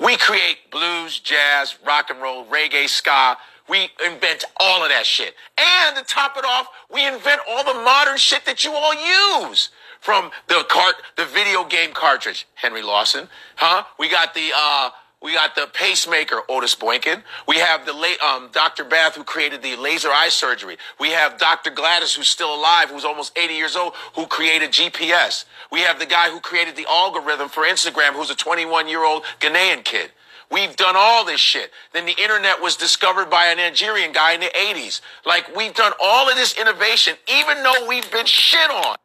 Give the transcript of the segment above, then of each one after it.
We create blues, jazz, rock and roll, reggae, ska. We invent all of that shit. And to top it off, we invent all the modern shit that you all use. From the cart, the video game cartridge, Jerry Lawson, huh? We got the, uh, we got the pacemaker, Otis Boykin. We have the late um, Dr. Bath, who created the laser eye surgery. We have Dr. Gladys, who's still alive, who's almost 80 years old, who created GPS. We have the guy who created the algorithm for Instagram, who's a 21 year old Ghanaian kid. We've done all this shit. Then the internet was discovered by a Nigerian guy in the 80s. Like, we've done all of this innovation, even though we've been shit on.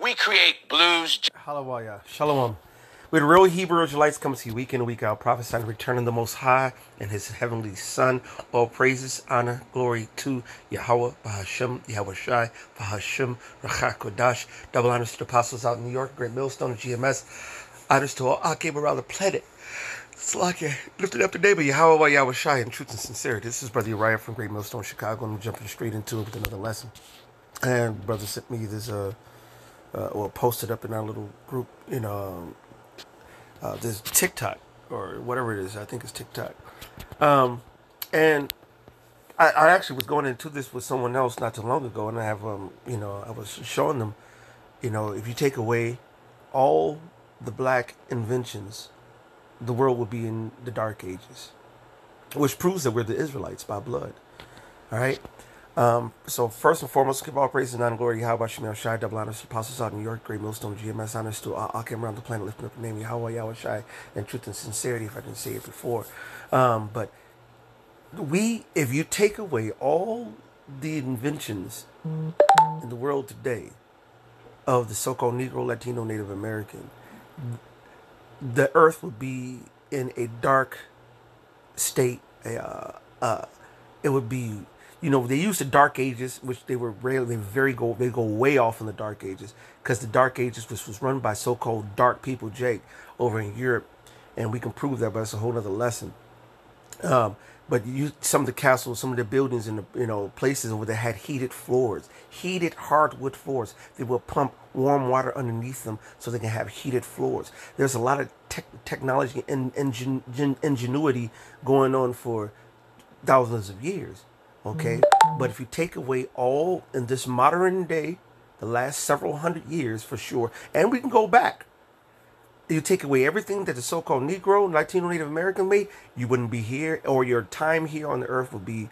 We create blues. Hallelujah. Shalom. With real Hebrew Israelites comes he week in week out, prophesying returning the Most High and His heavenly Son. All praises, honor, glory to Yahweh, Bahashem, Yahweh Shai, Bahashem, Kodash. Double honors to the apostles out in New York, Great Millstone, GMS. Honors to all Akim around the planet. Slakia, lifted up today by Yahweh, Yahweh Shai, in truth and sincerity. This is Brother Uriah from Great Millstone, Chicago, and I'm jumping straight into it with another lesson. And brother sent me this, uh, uh, or posted up in our little group, you know, uh, this TikTok or whatever it is. I think it's TikTok. Um, and I, I, actually was going into this with someone else not too long ago, and I have, um, you know, I was showing them, you know, if you take away all the black inventions, the world will be in the dark ages, which proves that we're the Israelites by blood. All right. Um, so first and foremost, give all praise and honor glory Yahweh Shemel Shai, double honors apostles out in New York, Great Millstone, GMS honors to all came around the planet, lifting up the name of Yahweh Yahweh Shai, and truth and sincerity, if I didn't say it before. Um, but we, if you take away all the inventions in the world today of the so-called Negro, Latino, Native American, the earth would be in a dark state. Uh, uh, it would be you know they used the dark ages which they were very go they go way off in the dark ages because the dark ages which was run by so-called dark people jake over in europe and we can prove that but it's a whole other lesson. Um, but you some of the castles some of the buildings in the you know places over there had heated floors heated hardwood floors. They will pump warm water underneath them so they can have heated floors. There's a lot of tech, technology and ingen, ingenuity going on for thousands of years Okay? Mm-hmm. But if you take away all in this modern day, the last several hundred years for sure, and we can go back, you take away everything that the so called Negro, Latino, Native American made, you wouldn't be here, or your time here on the earth would be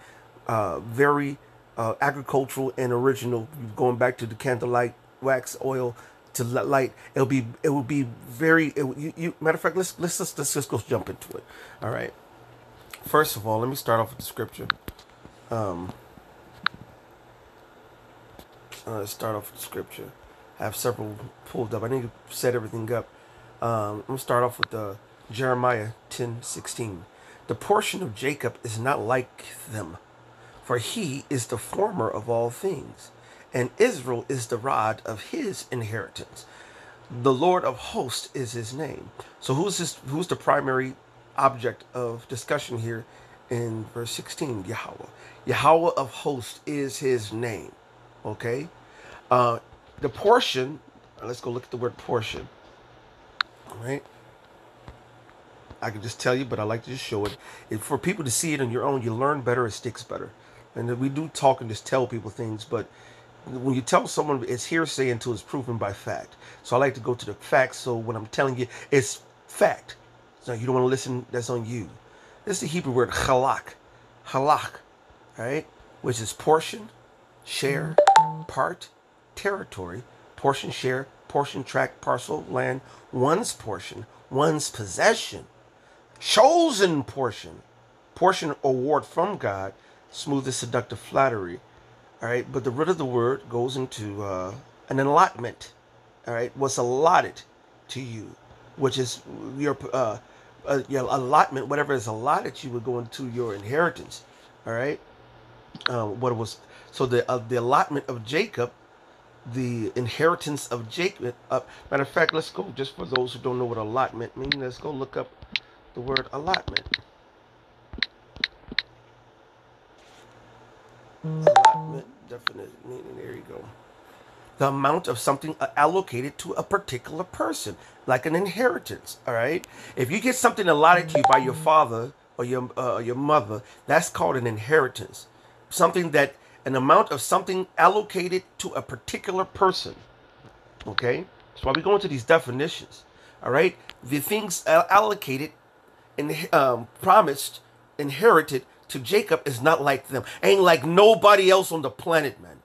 uh, very uh, agricultural and original. Going back to the candlelight, wax, oil, to light, it'll be it will be very. It, you, you, matter of fact, let's let's let's, let's just go jump into it. All right. First of all, let me start off with the scripture. Um, uh, start off with scripture. I have several pulled up. I need to set everything up. Um, I'm gonna start off with uh, Jeremiah 10 16. The portion of Jacob is not like them, for he is the former of all things, and Israel is the rod of his inheritance. The Lord of hosts is his name. So who's who's the primary object of discussion here in verse 16? Yahweh. Yahweh of hosts is his name. Okay? Uh, the portion, let's go look at the word portion. All right? I can just tell you, but I like to just show it. For people to see it on your own, you learn better, it sticks better. And we do talk and just tell people things, but when you tell someone it's hearsay until it's proven by fact. So I like to go to the facts. So when I'm telling you, it's fact. So you don't want to listen, that's on you. This is the Hebrew word halak. Halak right? Which is portion, share, part, territory, portion, share, portion, tract, parcel, land, one's portion, one's possession, chosen portion, portion award from God, smooth seductive flattery. All right, but the root of the word goes into uh, an allotment. All right, what's allotted to you, which is your uh, uh, allotment, whatever is allotted you would go into your inheritance. All right, uh, what was so the uh, the allotment of Jacob, the inheritance of Jacob. Uh, matter of fact, let's go just for those who don't know what allotment means. Let's go look up the word allotment. Allotment definite meaning. There you go. The amount of something uh, allocated to a particular person, like an inheritance. All right. If you get something allotted to you by your father or your uh, your mother, that's called an inheritance. Something that an amount of something allocated to a particular person. Okay. So while we go into these definitions, all right, the things allocated and um, promised, inherited to Jacob is not like them. Ain't like nobody else on the planet, man.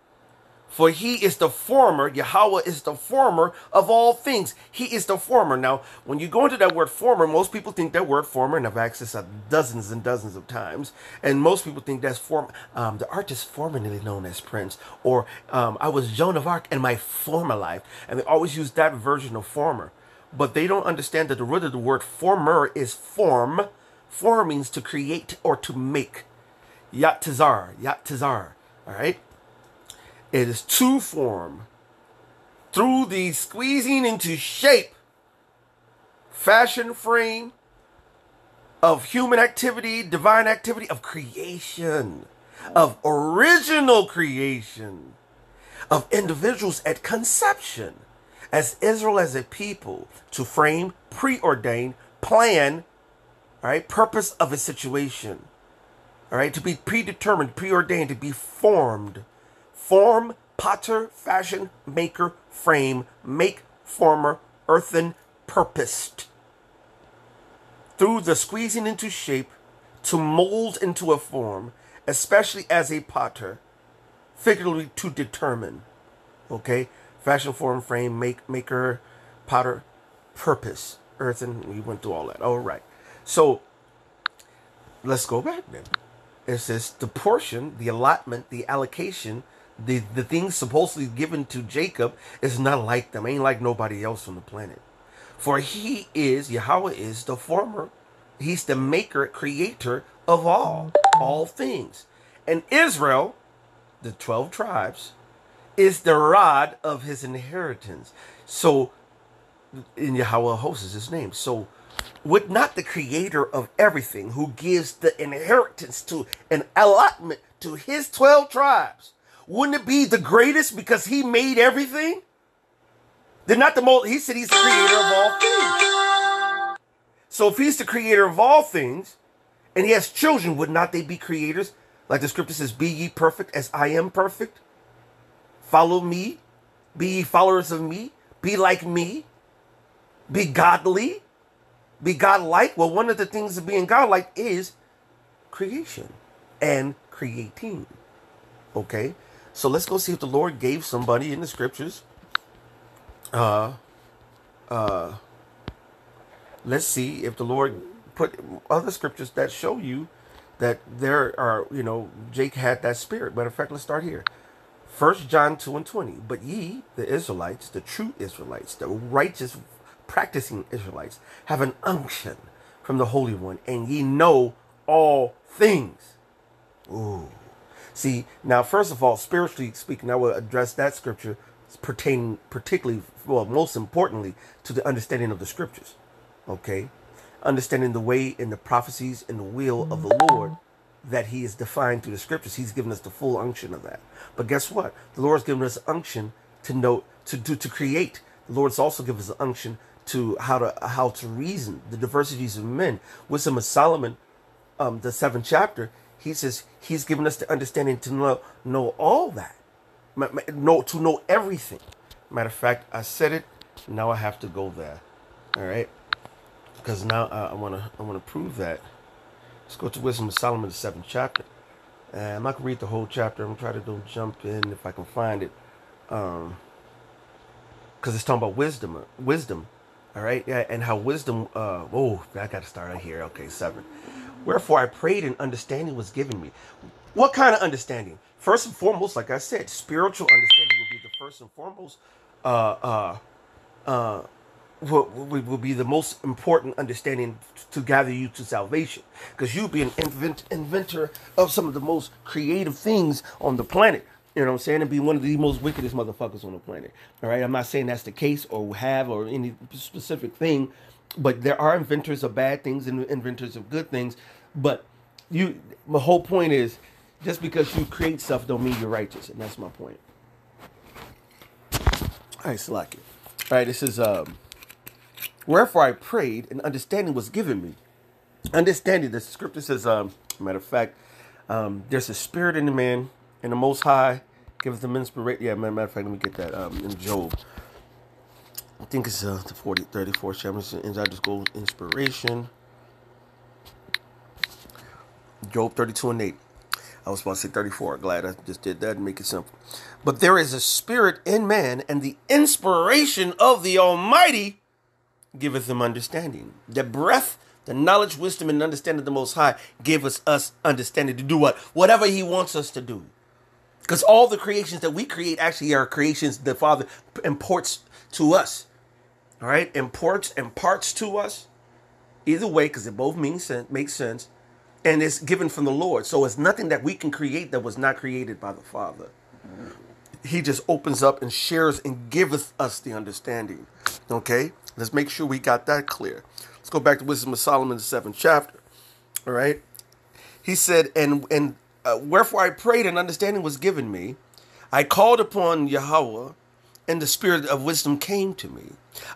For he is the former, Yahweh is the former of all things. He is the former. Now, when you go into that word former, most people think that word former, and I've accessed it dozens and dozens of times, and most people think that's form. Um, the artist formerly known as Prince, or um, I was Joan of Arc in my former life, and they always use that version of former. But they don't understand that the root of the word former is form. Form means to create or to make. Yatzar, Yatzar. All right. It is to form through the squeezing into shape, fashion frame of human activity, divine activity, of creation, of original creation, of individuals at conception, as Israel as a people, to frame, preordain, plan, all right, purpose of a situation, all right, to be predetermined, preordained, to be formed form, potter, fashion, maker, frame, make, former, earthen, purposed. Through the squeezing into shape, to mold into a form, especially as a potter, figuratively to determine. Okay? Fashion, form, frame, make, maker, potter, purpose, earthen. We went through all that. All right. So let's go back then. It says the portion, the allotment, the allocation the the things supposedly given to Jacob is not like them, ain't like nobody else on the planet. For he is Yahweh is the former, he's the maker, creator of all, all things. And Israel, the 12 tribes, is the rod of his inheritance. So in Yahweh hosts is his name. So would not the creator of everything who gives the inheritance to an allotment to his 12 tribes wouldn't it be the greatest because he made everything? They're not the most, he said he's the creator of all things. So if he's the creator of all things, and he has children, would not they be creators? Like the scripture says, Be ye perfect as I am perfect. Follow me. Be ye followers of me. Be like me. Be godly. Be godlike. Well, one of the things of being godlike is creation and creating. Okay? So let's go see if the Lord gave somebody in the scriptures. Uh, uh, let's see if the Lord put other scriptures that show you that there are, you know, Jake had that spirit. Matter of fact, let's start here. First John 2 and 20. But ye, the Israelites, the true Israelites, the righteous practicing Israelites, have an unction from the Holy One, and ye know all things. Ooh. See, now, first of all, spiritually speaking, I will address that scripture pertaining particularly, well, most importantly, to the understanding of the scriptures. Okay? Understanding the way and the prophecies and the will of the Lord that He is defined through the scriptures. He's given us the full unction of that. But guess what? The Lord's given us unction to know, to do, to create. The Lord's also given us unction to how to how to reason the diversities of men. Wisdom of Solomon, um, the seventh chapter, he says he's given us the understanding to know, know all that, know, to know everything. Matter of fact, I said it. Now I have to go there. All right, because now I want to I want to prove that. Let's go to Wisdom of Solomon, the seventh chapter. I'm not gonna read the whole chapter. I'm gonna try to do jump in if I can find it, um, because it's talking about wisdom, uh, wisdom. All right, yeah, and how wisdom. Uh, oh, I got to start right here. Okay, seven. Wherefore I prayed and understanding was given me. What kind of understanding? First and foremost, like I said, spiritual understanding will be the first and foremost, uh, uh, uh, will, will be the most important understanding to gather you to salvation. Because you'll be an invent, inventor of some of the most creative things on the planet. You know what I'm saying? And be one of the most wickedest motherfuckers on the planet. All right. I'm not saying that's the case or have or any specific thing, but there are inventors of bad things and inventors of good things. But you, my whole point is, just because you create stuff don't mean you're righteous, and that's my point. All right, it. All right, this is um. Wherefore I prayed, and understanding was given me. Understanding, the scripture says, um, matter of fact, um, there's a spirit in the man, and the Most High giveth them inspiration. Yeah, matter of fact, let me get that um, in Job. I think it's uh, the 40, 34th chapter. And I just go inspiration. Job 32 and 8. I was supposed to say 34. Glad I just did that and make it simple. But there is a spirit in man, and the inspiration of the Almighty giveth them understanding. The breath, the knowledge, wisdom, and understanding of the Most High giveth us understanding to do what? Whatever He wants us to do. Because all the creations that we create actually are creations the Father imports to us. All right? Imports, imparts to us. Either way, because it both means sense, makes sense. And it's given from the Lord. So it's nothing that we can create that was not created by the Father. He just opens up and shares and giveth us the understanding. Okay? Let's make sure we got that clear. Let's go back to Wisdom of Solomon, the seventh chapter. All right? He said, and and uh, wherefore I prayed and understanding was given me. I called upon Yahweh, and the spirit of wisdom came to me.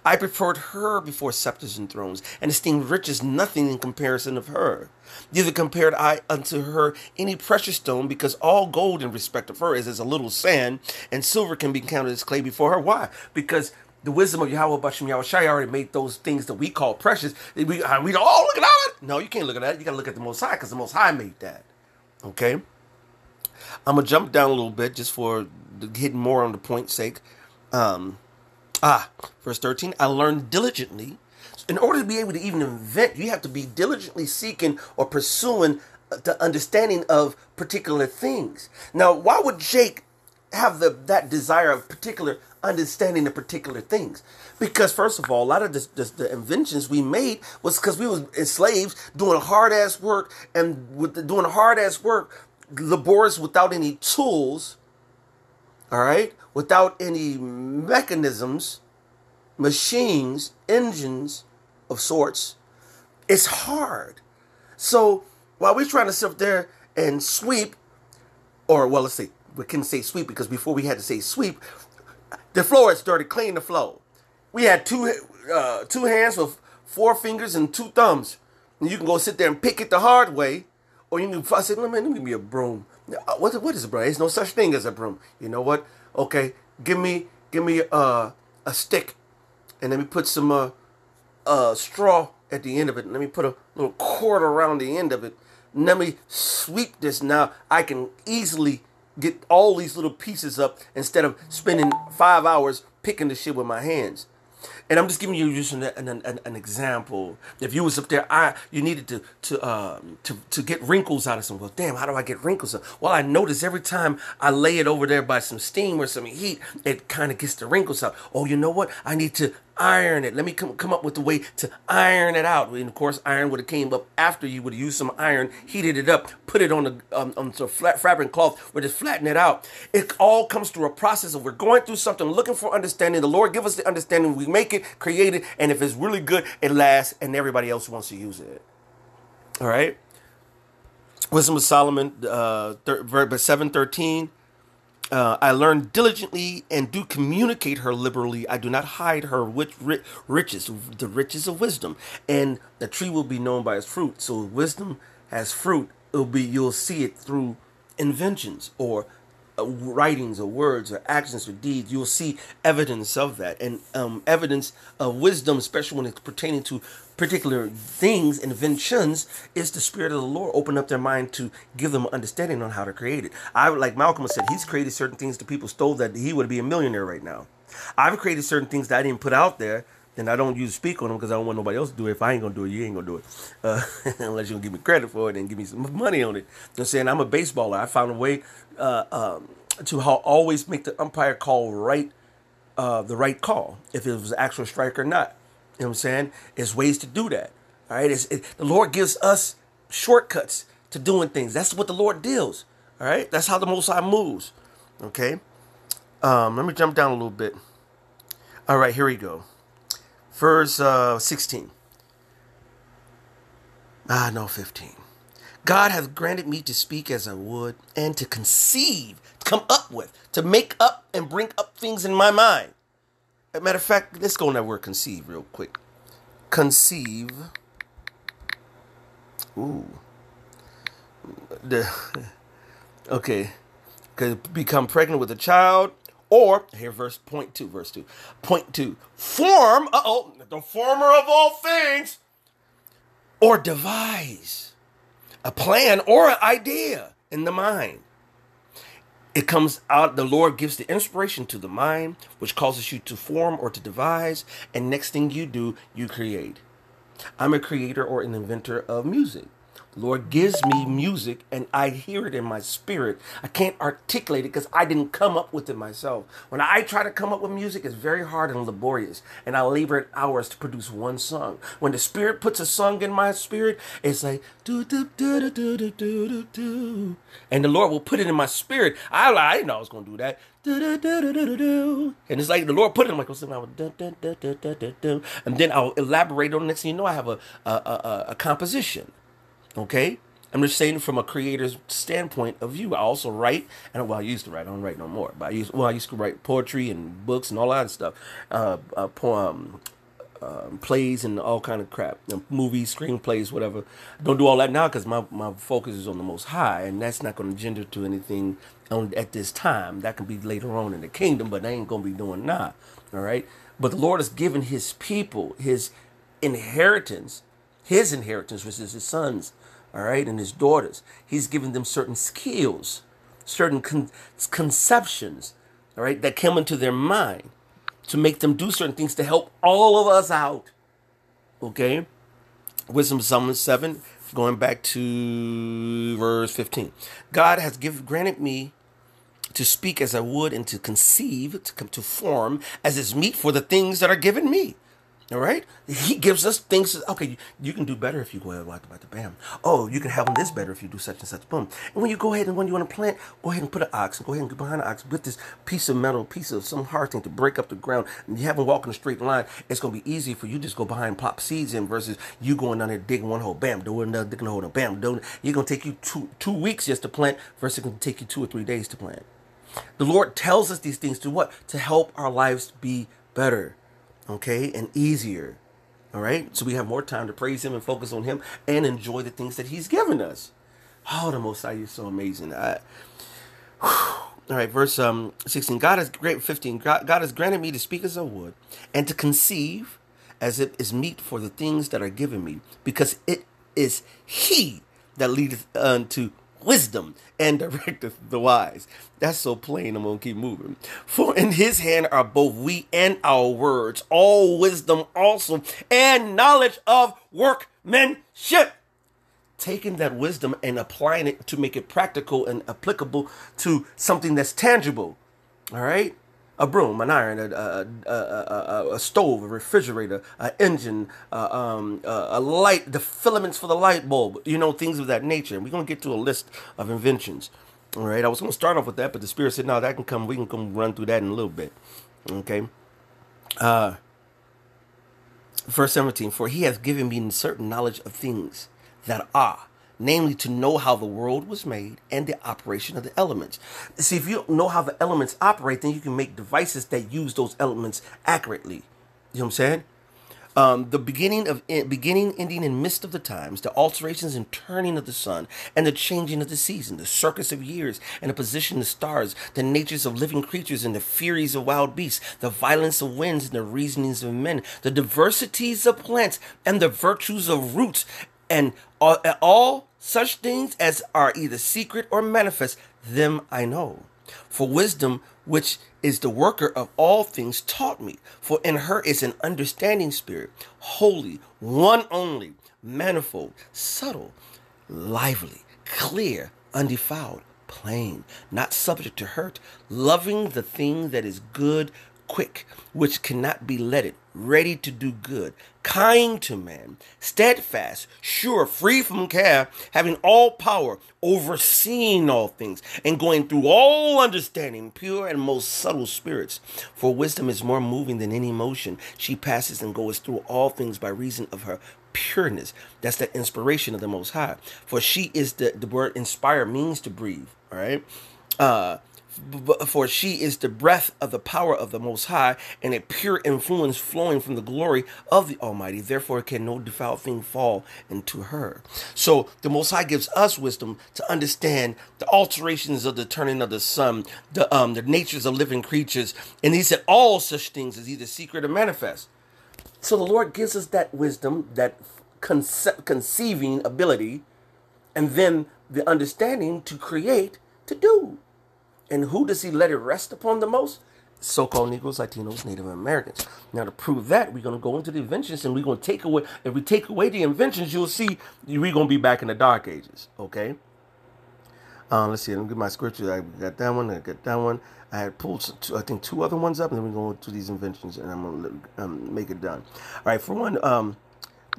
I preferred her before scepters and thrones, and esteemed riches nothing in comparison of her. Neither compared I unto her any precious stone, because all gold in respect of her is as a little sand, and silver can be counted as clay before her. Why? Because the wisdom of Yahweh Bashem Yahweh Shai already made those things that we call precious. We, uh, we don't, oh, look at that. No, you can't look at that. You got to look at the Most High, because the Most High made that. Okay? I'm going to jump down a little bit just for hitting more on the point's sake. Um, ah, verse 13. I learned diligently. In order to be able to even invent, you have to be diligently seeking or pursuing the understanding of particular things. Now, why would Jake have the that desire of particular understanding of particular things? Because first of all, a lot of this, this, the inventions we made was because we was enslaved doing hard ass work and with the, doing hard ass work, laborious without any tools. All right, without any mechanisms, machines, engines of sorts. It's hard. So while we're trying to sit up there and sweep, or well, let's say we couldn't say sweep because before we had to say sweep, the floor is dirty. Clean the floor. We had two uh, two hands with four fingers and two thumbs, and you can go sit there and pick it the hard way, or you can said, "Man, let me give me a broom." Uh, what what is a broom? There's no such thing as a broom. You know what? Okay, give me give me uh, a stick, and let me put some uh, uh, straw at the end of it. Let me put a little cord around the end of it. Let me sweep this. Now I can easily get all these little pieces up instead of spending five hours picking the shit with my hands. And I'm just giving you just an, an, an, an, example. If you was up there, I you needed to to um to to get wrinkles out of some. Well, damn, how do I get wrinkles out? Well, I notice every time I lay it over there by some steam or some heat, it kind of gets the wrinkles out. Oh, you know what? I need to iron it. Let me come come up with a way to iron it out. And of course, iron would have came up after you would have used some iron, heated it up, put it on the um, on some flat fabric cloth, or just flatten it out. It all comes through a process of we're going through something, looking for understanding. The Lord give us the understanding. We make it, create it, and if it's really good, it lasts, and everybody else wants to use it. All right. Wisdom of Solomon, uh, thir- seven thirteen. Uh, I learn diligently and do communicate her liberally. I do not hide her rich, riches, the riches of wisdom. And the tree will be known by its fruit. So wisdom has fruit. It'll be you'll see it through inventions or writings or words or actions or deeds. You'll see evidence of that and um, evidence of wisdom, especially when it's pertaining to particular things, inventions, is the Spirit of the Lord open up their mind to give them understanding on how to create it. I like Malcolm said, he's created certain things that people stole that he would be a millionaire right now. I've created certain things that I didn't put out there and I don't use speak on them because I don't want nobody else to do it. If I ain't gonna do it, you ain't gonna do it, uh, unless you gonna give me credit for it and give me some money on it. I'm saying I'm a baseballer. I found a way uh, um, to how always make the umpire call right, uh, the right call if it was actual strike or not. You know what I'm saying? There's ways to do that. All right. It, the Lord gives us shortcuts to doing things. That's what the Lord deals. All right. That's how the Most High moves. Okay. Um, let me jump down a little bit. All right. Here we go. Verse uh, 16. Ah, no, 15. God hath granted me to speak as I would and to conceive to come up with, to make up and bring up things in my mind. As a matter of fact, let's go on that word conceive real quick. Conceive. Ooh. The, okay. Could become pregnant with a child. Or, here, verse point two, verse two, point two. Form, uh oh, the former of all things. Or devise a plan or an idea in the mind it comes out, the Lord gives the inspiration to the mind, which causes you to form or to devise. And next thing you do, you create. I'm a creator or an inventor of music. Lord gives me music and I hear it in my spirit. I can't articulate it because I didn't come up with it myself. When I try to come up with music, it's very hard and laborious, and I labor it hours to produce one song. When the Spirit puts a song in my spirit, it's like do do do do do do do do, and the Lord will put it in my spirit. I I didn't know I was gonna do that. Do, do, do, do, do, do. And it's like the Lord put it in my like, and then I'll elaborate on it. Next thing you know, I have a, a, a, a composition. Okay? I'm just saying from a creator's standpoint of view. I also write, and well, I used to write. I don't write no more. But I used, well, I used to write poetry and books and all that stuff, uh, uh, poem, um, plays and all kind of crap, know, movies, screenplays, whatever. Don't do all that now because my my focus is on the Most High, and that's not going to gender to anything on, at this time. That can be later on in the kingdom, but I ain't going to be doing now. All right. But the Lord has given His people His inheritance, His inheritance, which is His sons all right, and his daughters. He's given them certain skills, certain con- conceptions, all right, that come into their mind to make them do certain things to help all of us out. Okay? Wisdom Psalm 7, going back to verse 15. God has give, granted me to speak as I would and to conceive, to come to form as is meet for the things that are given me. All right, he gives us things. Okay, you, can do better if you go ahead and the bam. Oh, you can help this better if you do such and such. Boom. And when you go ahead and when you want to plant, go ahead and put an ox go ahead and get behind the ox with this piece of metal, piece of some hard thing to break up the ground. And you haven't walked in a straight line. It's gonna be easy for you just go behind and plop seeds in versus you going down there digging one hole, bam, doing another digging a hole, bam, doing. You're gonna take you two two weeks just to plant versus it's gonna take you two or three days to plant. The Lord tells us these things to what? To help our lives be better okay, and easier. All right, so we have more time to praise Him and focus on Him and enjoy the things that He's given us. Oh, the Most High is so amazing. I, all right, verse um 16. God has great 15. God, God has granted me to speak as I would and to conceive as it is meet for the things that are given me, because it is He that leadeth unto wisdom and directeth the wise. That's so plain. I'm to keep moving. For in his hand are both we and our words, all wisdom also, and knowledge of workmanship. Taking that wisdom and applying it to make it practical and applicable to something that's tangible. All right? A broom, an iron, a, a, a, a stove, a refrigerator, an engine, um, a light, the filaments for the light bulb, you know, things of that nature. And we're going to get to a list of inventions. All right, I was going to start off with that, but the Spirit said, no, that can come, we can come run through that in a little bit. Okay. Uh, verse 17, for he has given me certain knowledge of things that are namely to know how the world was made and the operation of the elements. See, if you know how the elements operate, then you can make devices that use those elements accurately. You know what I'm saying? Um, the beginning of beginning, ending, and midst of the times, the alterations and turning of the sun, and the changing of the season, the circus of years, and the position of stars, the natures of living creatures, and the furies of wild beasts, the violence of winds, and the reasonings of men, the diversities of plants, and the virtues of roots, and all, all such things as are either secret or manifest, them I know. For wisdom, which is the worker of all things, taught me. For in her is an understanding spirit, holy, one only, manifold, subtle, lively, clear, undefiled, plain, not subject to hurt, loving the thing that is good, quick, which cannot be letted, ready to do good, kind to man, steadfast, sure, free from care, having all power, overseeing all things, and going through all understanding, pure and most subtle spirits. For wisdom is more moving than any motion. She passes and goes through all things by reason of her pureness. That's the inspiration of the Most High. For she is the, the word inspire means to breathe, all right? Uh, For she is the breath of the power of the Most High, and a pure influence flowing from the glory of the Almighty. Therefore, can no defiled thing fall into her. So the Most High gives us wisdom to understand the alterations of the turning of the sun, the um, the natures of living creatures, and He said all such things is either secret or manifest. So the Lord gives us that wisdom, that conce- conceiving ability, and then the understanding to create, to do. And who does he let it rest upon the most? So-called Negroes, Latinos, Native Americans. Now, to prove that, we're going to go into the inventions, and we're going to take away. If we take away the inventions, you'll see we're going to be back in the Dark Ages. Okay. Uh, let's see. Let me get my scripture. I got that one. I got that one. I had pulled, two, I think, two other ones up, and then we're going to these inventions, and I'm going to um, make it done. All right. For one, um,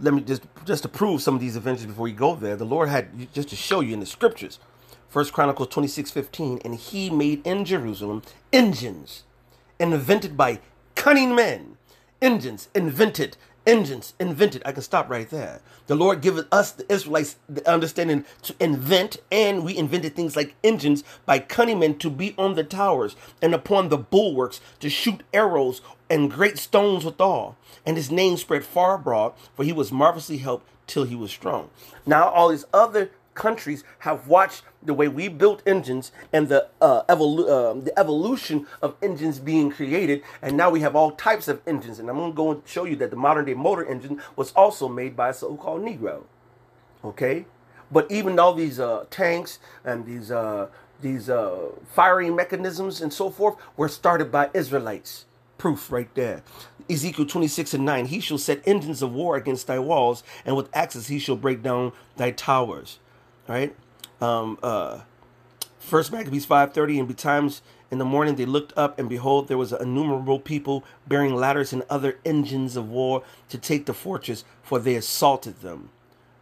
let me just just to prove some of these inventions before you go there. The Lord had just to show you in the scriptures First Chronicles 26 15. And he made in Jerusalem engines invented by cunning men. Engines invented. Engines invented. I can stop right there. The Lord giveth us, the Israelites, the understanding to invent, and we invented things like engines by cunning men to be on the towers and upon the bulwarks to shoot arrows and great stones withal. And his name spread far abroad, for he was marvelously helped till he was strong. Now, all these other countries have watched the way we built engines and the uh, evolu- uh, the evolution of engines being created, and now we have all types of engines. And I'm going to go and show you that the modern day motor engine was also made by a so-called Negro. Okay, but even all these uh, tanks and these uh, these uh, firing mechanisms and so forth were started by Israelites. Proof right there. Ezekiel 26 and 9. He shall set engines of war against thy walls, and with axes he shall break down thy towers right? Um, uh, First Maccabees 5.30, and betimes in the morning they looked up, and behold, there was an innumerable people bearing ladders and other engines of war to take the fortress, for they assaulted them.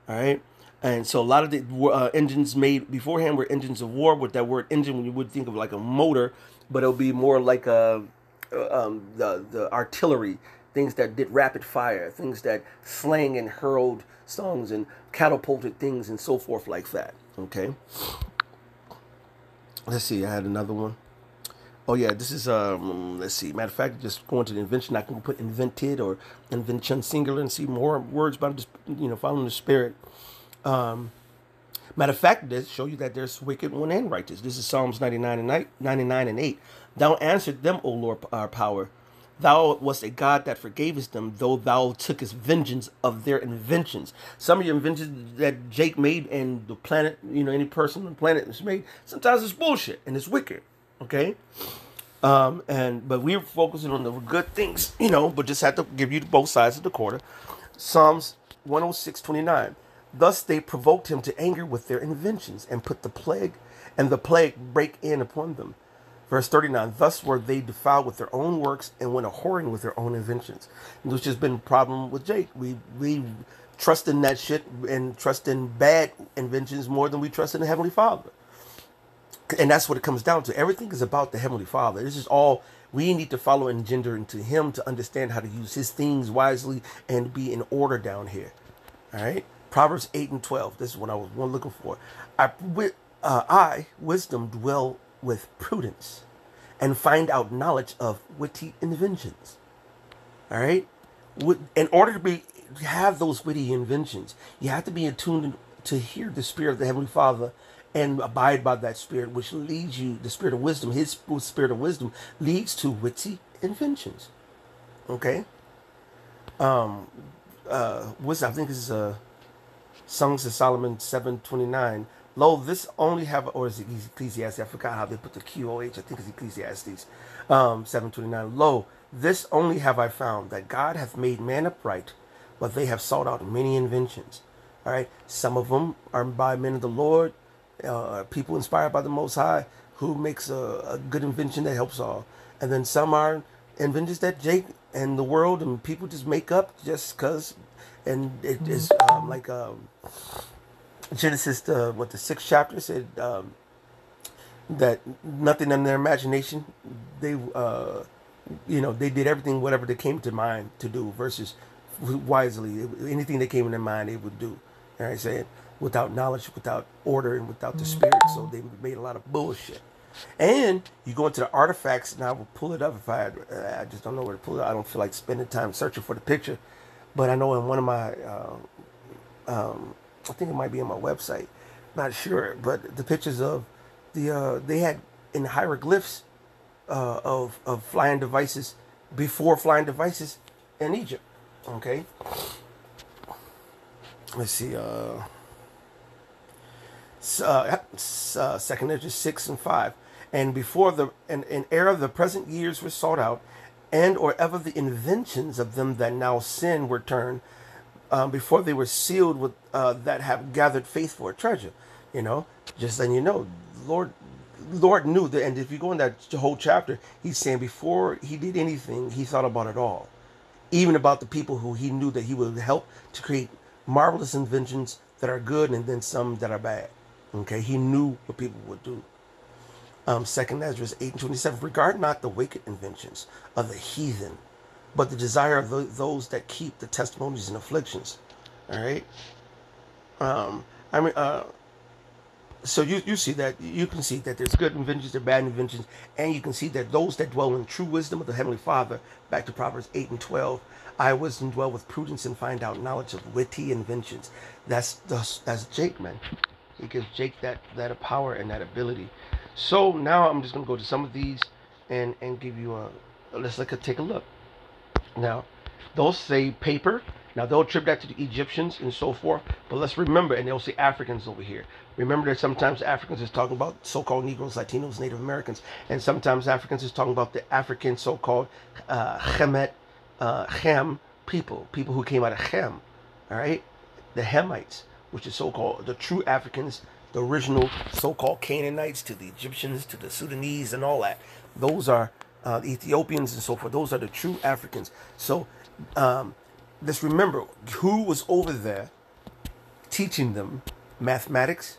All right? And so a lot of the uh, engines made beforehand were engines of war. With that word engine, you would think of like a motor, but it'll be more like a, uh, um, the, the artillery, things that did rapid fire, things that slang and hurled songs and catapulted things and so forth like that. Okay. Let's see. I had another one. Oh yeah, this is um. Let's see. Matter of fact, just going to the invention, I can put invented or invention singular and see more words, but I'm just you know following the spirit. Um, matter of fact, this show you that there's wicked one and righteous. This is Psalms 99 and 99 and 8. Thou answered them, O Lord, our power. Thou wast a God that forgavest them, though thou tookest vengeance of their inventions. Some of your inventions that Jake made and the planet, you know, any person on the planet has made, sometimes it's bullshit and it's wicked. Okay? Um, and but we're focusing on the good things, you know, but just have to give you both sides of the quarter. Psalms 106, 29. Thus they provoked him to anger with their inventions and put the plague and the plague break in upon them. Verse 39, thus were they defiled with their own works and went a whoring with their own inventions. Which has been a problem with Jake. We we trust in that shit and trust in bad inventions more than we trust in the Heavenly Father. And that's what it comes down to. Everything is about the Heavenly Father. This is all we need to follow and gender into Him to understand how to use His things wisely and be in order down here. All right? Proverbs 8 and 12. This is what I was looking for. I, uh, I wisdom, dwell with prudence and find out knowledge of witty inventions. All right? In order to be have those witty inventions, you have to be attuned to hear the spirit of the Heavenly Father and abide by that spirit, which leads you, the spirit of wisdom, his spirit of wisdom leads to witty inventions. Okay? Um, uh, wisdom, I think is uh, Songs of Solomon 729. Lo, this only have, or is it Ecclesiastes? I forgot how they put the QOH. I think it's Ecclesiastes um, 729. Lo, this only have I found, that God hath made man upright, but they have sought out many inventions. All right. Some of them are by men of the Lord, uh, people inspired by the Most High, who makes a, a good invention that helps all. And then some are inventions that Jake and the world and people just make up just because. And it is um, like um, Genesis, the, what the sixth chapter said um, that nothing in their imagination, they, uh, you know, they did everything whatever they came to mind to do versus wisely anything that came in their mind they would do. All right, said without knowledge, without order, and without the spirit. So they made a lot of bullshit. And you go into the artifacts, and I will pull it up if I. I just don't know where to pull it. I don't feel like spending time searching for the picture, but I know in one of my, uh, um, I think it might be on my website, not sure, but the pictures of the uh, they had in hieroglyphs uh, of of flying devices before flying devices in Egypt. Okay. Let's see. Uh, uh, uh, second Ezra six and five, and before the and in era of the present years were sought out, and or ever the inventions of them that now sin were turned, um, before they were sealed with uh, that have gathered faith for a treasure. You know, just then you know, Lord, Lord knew that, and if you go in that whole chapter, he's saying before he did anything, he thought about it all, even about the people who he knew that he would help to create marvelous inventions that are good and then some that are bad. Okay, he knew what people would do. Um, Second Ezra 8 and 27. Regard not the wicked inventions of the heathen, but the desire of the, those that keep the testimonies and afflictions. All right. Um, I mean, uh, so you, you see that you can see that there's good inventions, there bad inventions, and you can see that those that dwell in true wisdom of the heavenly Father, back to Proverbs eight and twelve, I wisdom dwell with prudence and find out knowledge of witty inventions. That's that's, that's Jake, man. He gives Jake that that power and that ability. So now I'm just gonna go to some of these and and give you a let's look at take a look. Now, they'll say paper. Now they'll attribute that to the Egyptians and so forth, but let's remember, and they'll say Africans over here. Remember that sometimes Africans is talking about so-called Negroes, Latinos, Native Americans, and sometimes Africans is talking about the African so-called uh, Hemet, uh, Ham people, people who came out of Ham, all right, the Hemites, which is so-called the true Africans, the original so-called Canaanites to the Egyptians to the Sudanese and all that. Those are uh, Ethiopians and so forth. Those are the true Africans. So um, let's remember who was over there teaching them mathematics,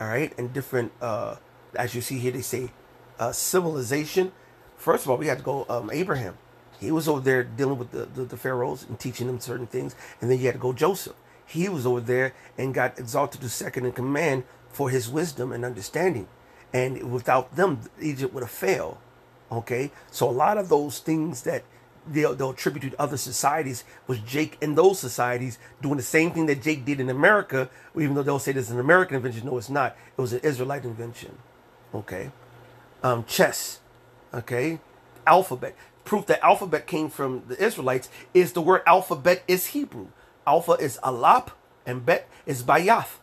all right, and different, uh, as you see here, they say uh, civilization. First of all, we had to go um, Abraham. He was over there dealing with the, the, the pharaohs and teaching them certain things. And then you had to go Joseph. He was over there and got exalted to second in command for his wisdom and understanding. And without them, Egypt would have failed. Okay, so a lot of those things that they'll, they'll attribute to other societies was Jake in those societies doing the same thing that Jake did in America, even though they'll say this is an American invention. No, it's not. It was an Israelite invention. Okay, um, chess. Okay, alphabet. Proof that alphabet came from the Israelites is the word alphabet is Hebrew. Alpha is alap and bet is bayath.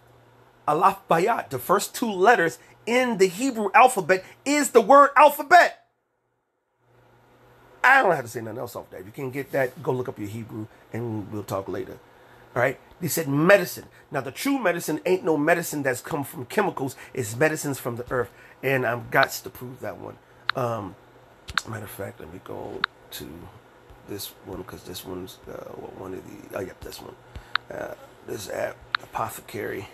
Alaf bayat. The first two letters in the Hebrew alphabet is the word alphabet. I don't have to say nothing else off that. If you can't get that, go look up your Hebrew and we'll talk later. All right. They said medicine. Now the true medicine ain't no medicine that's come from chemicals. It's medicines from the earth, and I've got to prove that one. Um, matter of fact, let me go to this one because this one's uh, one of the. Oh, yep, this one. Uh, this app, Apothecary.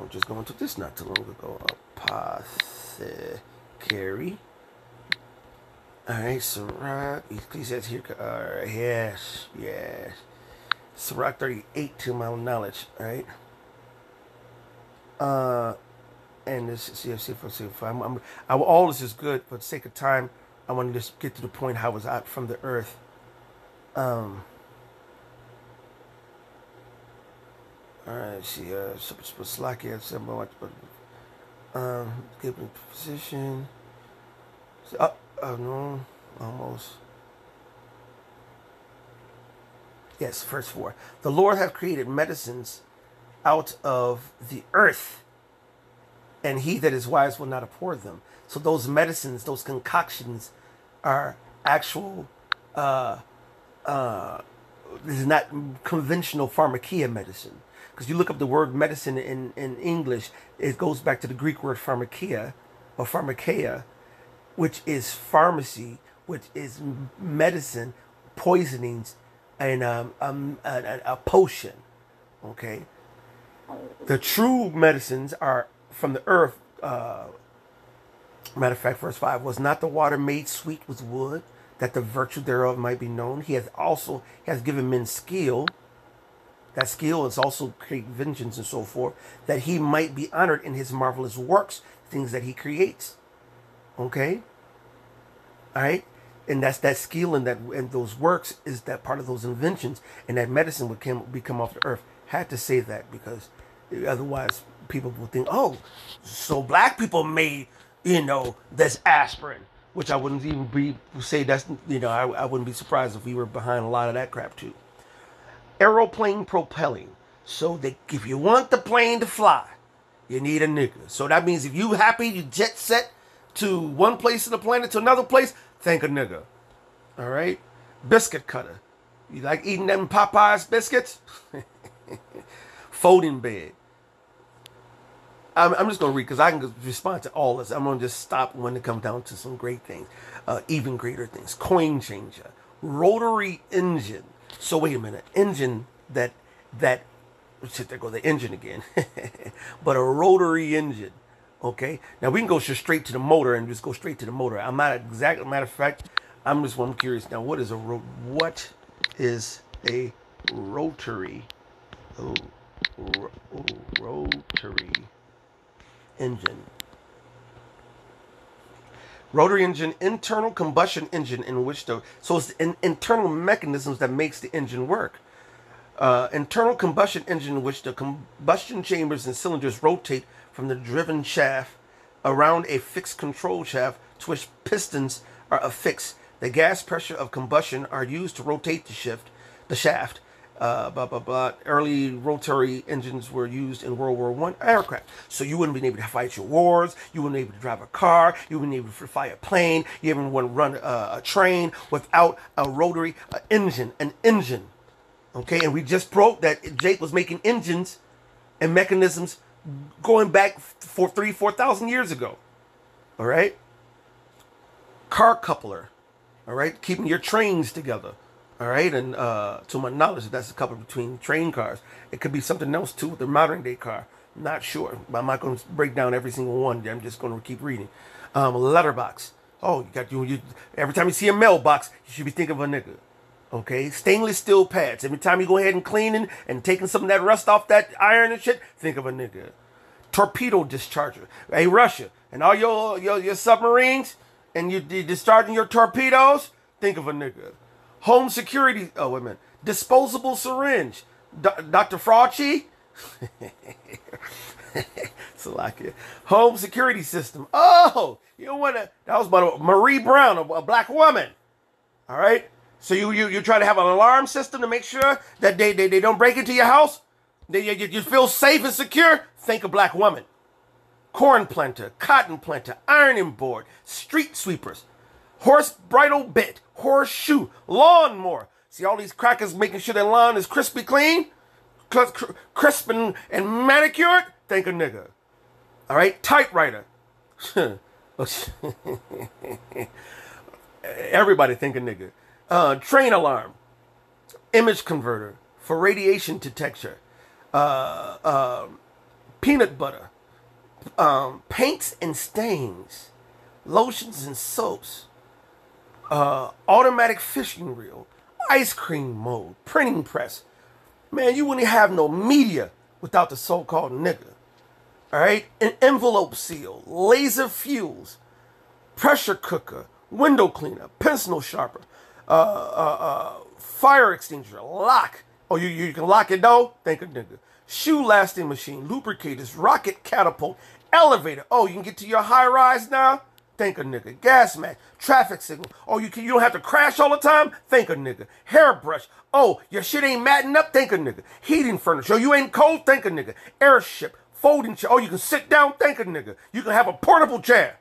I'm just going to this not too long ago. Apothecary. All right, Sirach, says here, uh, yes, yes. Sirach 38 to my knowledge, all right? Uh, and this, see, see, see, see, I'm, I'm, I, all this is good, for the sake of time, I want to just get to the point how it was out from the earth. Um, all right, see, uh, somewhat, but, um, given position. Uh, Oh no, almost. Yes, verse 4. The Lord hath created medicines out of the earth, and he that is wise will not abhor them. So those medicines, those concoctions, are actual. Uh, uh, this is not conventional pharmakia medicine. Because you look up the word medicine in, in English, it goes back to the Greek word pharmakia or pharmakeia, which is pharmacy, which is medicine, poisonings, and um, um, a, a potion. Okay. The true medicines are from the earth. Uh, matter of fact, verse 5 was not the water made sweet with wood, that the virtue thereof might be known. He has also he has given men skill. That skill is also create vengeance and so forth, that he might be honored in his marvelous works, things that he creates. Okay? All right? And that's that skill and that and those works is that part of those inventions and that medicine would come become off the earth. Had to say that because otherwise people will think, oh, so black people made, you know, this aspirin, which I wouldn't even be say that's you know, I, I wouldn't be surprised if we were behind a lot of that crap too. Aeroplane propelling. So that if you want the plane to fly, you need a nigga. So that means if you happy, you jet set to one place in the planet to another place, thank a nigga. All right? Biscuit cutter. You like eating them Popeyes biscuits? Folding bed. I'm, I'm just going to read because I can respond to all this. I'm going to just stop when it comes down to some great things, uh, even greater things. Coin changer, rotary engine. So wait a minute, engine that that shit. There go the engine again, but a rotary engine. Okay, now we can go straight to the motor and just go straight to the motor. I'm not exactly. Matter of fact, I'm just one curious now. What is a ro- what is a rotary? Oh, ro- oh, rotary engine. Rotary engine, internal combustion engine in which the so it's the internal mechanisms that makes the engine work. Uh, internal combustion engine in which the combustion chambers and cylinders rotate from the driven shaft around a fixed control shaft to which pistons are affixed. The gas pressure of combustion are used to rotate the shift, the shaft, uh, blah blah blah. Early rotary engines were used in World War One aircraft, so you wouldn't be able to fight your wars. You wouldn't be able to drive a car. You wouldn't be able to fly a plane. You even wouldn't run a, a train without a rotary uh, engine, an engine. Okay, and we just broke that Jake was making engines and mechanisms going back for three, four thousand years ago. All right, car coupler. All right, keeping your trains together. All right, and uh, to my knowledge, that's a couple between train cars. It could be something else too with the modern day car. Not sure. I'm not going to break down every single one. I'm just going to keep reading. Um, letterbox. Oh, you got you, you. Every time you see a mailbox, you should be thinking of a nigga. Okay, stainless steel pads. Every time you go ahead and cleaning and taking some of that rust off that iron and shit, think of a nigga. Torpedo discharger. Hey, Russia, and all your your, your submarines, and you, you discharging your torpedoes, think of a nigga. Home security. Oh, wait a minute. Disposable syringe. D- Dr. Fauci. Salakia. Home security system. Oh, you want to. That was about Marie Brown, a, a, black woman. All right. So you, you you try to have an alarm system to make sure that they, they, they don't break into your house. They, you, you feel safe and secure. Think a black woman. Corn planter, cotton planter, ironing board, street sweepers, horse bridle bit, horseshoe, lawnmower. See all these crackers making sure their lawn is crispy clean, crisp and, and manicured? Think a nigga. All right, typewriter. Everybody think a nigga. Uh, train alarm, image converter for radiation detection, uh, uh, peanut butter, um, paints and stains, lotions and soaps, uh, automatic fishing reel, ice cream mold, printing press. Man, you wouldn't have no media without the so-called nigga. All right, an envelope seal, laser fuse, pressure cooker, window cleaner, pencil sharper, uh, uh, uh, fire extinguisher, lock. Oh, you, you can lock it though? Thank a nigga. Shoe lasting machine, lubricators, rocket catapult, elevator. Oh, you can get to your high rise now? Thank a nigga. Gas mask, traffic signal. Oh, you can, you don't have to crash all the time? Thank a nigga. Hairbrush. Oh, your shit ain't matting up? Thank a nigga. Heating furniture. Oh, you ain't cold? Thank a nigga. Airship. Folding chair. Oh, you can sit down? Thank a nigga. You can have a portable chair.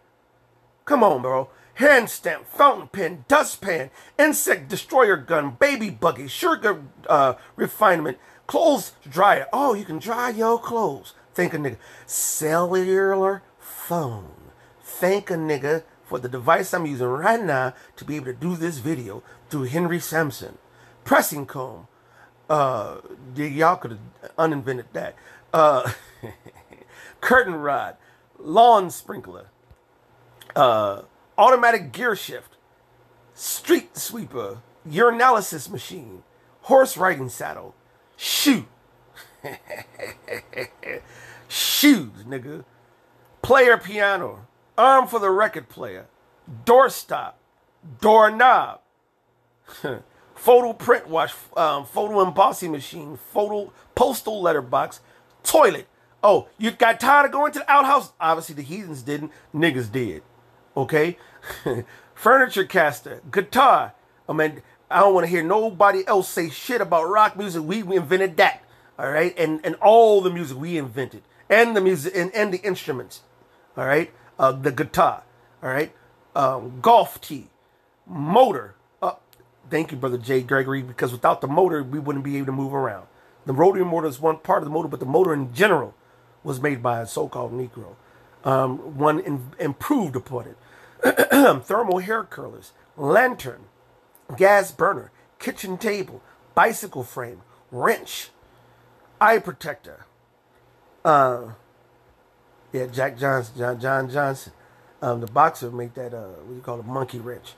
Come on, bro. Hand stamp, fountain pen, dustpan, insect destroyer gun, baby buggy, sugar uh, refinement, clothes dryer. Oh, you can dry your clothes. Thank a nigga. Cellular phone thank a nigga for the device I'm using right now to be able to do this video through Henry Sampson. Pressing comb. Uh, y'all could have uninvented that. Uh, curtain rod. Lawn sprinkler. Uh, automatic gear shift. Street sweeper. Urinalysis machine. Horse riding saddle. Shoe. Shoes, nigga. Player piano arm for the record player, doorstop, doorknob, photo print wash, um, photo embossing machine, photo postal letterbox, toilet. Oh, you got tired of going to the outhouse? Obviously, the heathens didn't. Niggas did. Okay? Furniture caster, guitar. I mean, I don't want to hear nobody else say shit about rock music. We invented that. All right? And and all the music we invented. And the music and, and the instruments. All right? Uh, the guitar. All right? Um, golf tee. Motor. Uh, thank you, Brother Jay Gregory, because without the motor, we wouldn't be able to move around. The rotary motor is one part of the motor, but the motor in general was made by a so-called Negro. Um, one in, improved upon it. Thermal hair curlers, lantern, gas burner, kitchen table, bicycle frame, wrench, eye protector. Uh, yeah, Jack Johnson, John, John Johnson, um, the boxer made that, uh, what do you call it, monkey wrench.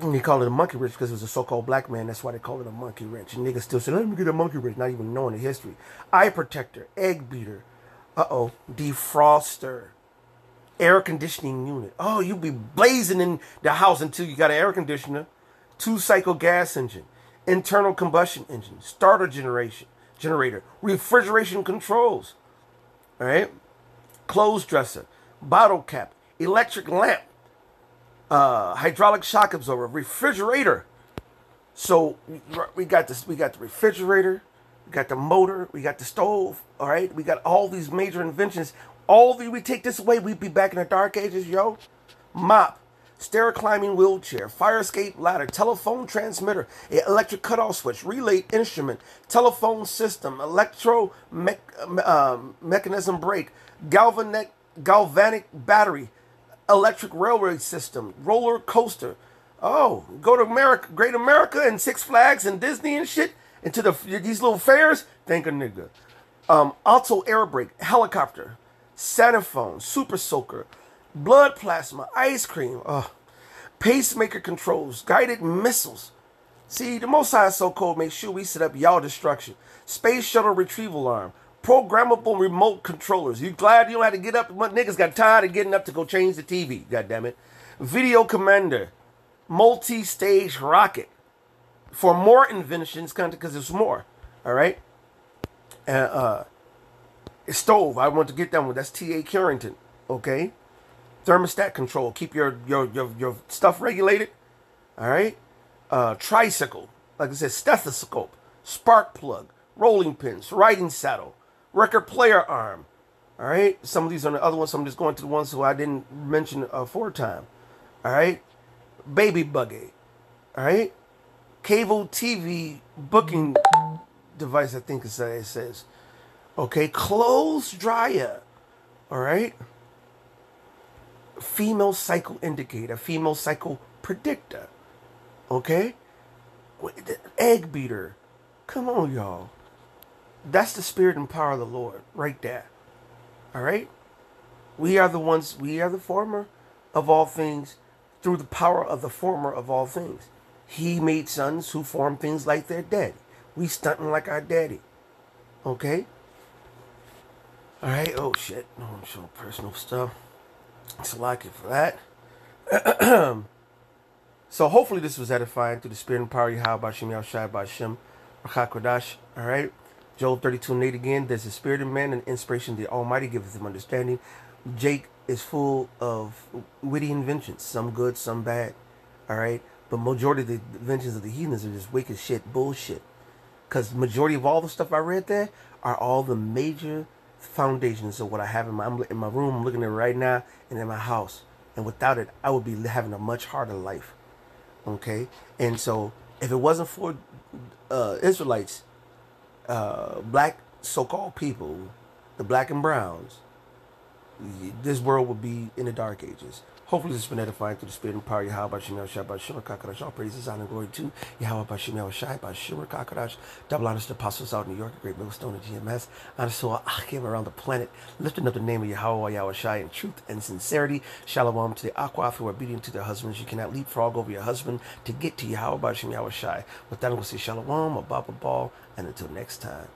And he called it a monkey wrench because it was a so-called black man. That's why they call it a monkey wrench. And niggas still say, let me get a monkey wrench, not even knowing the history. Eye protector, egg beater, uh-oh, defroster, air conditioning unit. Oh, you'll be blazing in the house until you got an air conditioner, two cycle gas engine, internal combustion engine, starter generation, generator, refrigeration controls. All right, clothes dresser, bottle cap, electric lamp, uh, hydraulic shock absorber, refrigerator. So we got this. We got the refrigerator. We got the motor. We got the stove. All right. We got all these major inventions. All the we take this away, we'd be back in the dark ages, yo. Mop, stair climbing wheelchair, fire escape ladder, telephone transmitter, electric cutoff switch, relay instrument, telephone system, electro me- um, mechanism brake, galvanic galvanic battery, electric railway system, roller coaster. Oh, go to America, Great America, and Six Flags and Disney and shit, into the these little fairs. Thank a nigga. Um, auto air brake, helicopter, Saniphone, Super Soaker, blood plasma, ice cream, uh, pacemaker controls, guided missiles. See, the Most High so cold make sure we set up y'all destruction. Space shuttle retrieval arm, programmable remote controllers. You glad you don't have to get up? Niggas got tired of getting up to go change the TV. God damn it. Video commander, multi-stage rocket. For more inventions, because there's more. All right. And uh, stove. I want to get that one. That's T.A. Carrington. Okay. Thermostat control. Keep your your your, your stuff regulated. All right. Uh, tricycle. Like I said, stethoscope, spark plug, rolling pins, riding saddle, record player arm. All right. Some of these are the other ones. So I'm just going to the ones who I didn't mention uh, four time. All right. Baby buggy. All right. Cable TV booking device. I think it says. Okay. Clothes dryer. All right. Female cycle indicator. Female cycle predictor. Okay. Egg beater. Come on, y'all. That's the spirit and power of the Lord right there. All right? We are the ones, we are the former of all things through the power of the former of all things. He made sons who form things like their daddy. We stunting like our daddy. Okay? All right. Oh, shit. No, I'm showing personal stuff. It's like it for that. so hopefully this was edifying through the spirit and power Yahweh Shem Yahshai Bashem Rachakodash. All right. Job 32 and 8 again. There's a spirit in man and inspiration the Almighty giveth him understanding. Jake is full of witty inventions, some good, some bad. All right. But majority of the inventions of the heathens are just wicked shit, bullshit. Because majority of all the stuff I read there are all the major foundations of what I have in my in my room. I'm looking at it right now, and in my house. And without it, I would be having a much harder life. Okay, and so if it wasn't for uh, Israelites, uh, black so-called people, the black and browns, this world would be in the dark ages. Hopefully, this has been edifying through the spirit and power of Yahweh Bashim Yahshua Bashim Kakadash. All praises, honor, and glory to Yahweh Bashim Yahshua Bashim Kakadash. Double honors to apostles out in New York, a great millstone of GMS. Honors to uh, Achim around the planet, lifting up the name of Yahweh Yahweh in truth and sincerity. Shalom to the Aqua who are obedient to their husbands. You cannot leapfrog over your husband to get to Yahweh Bashim Yahweh With that, I'm going to say Shalom, a Baba Ball, and until next time.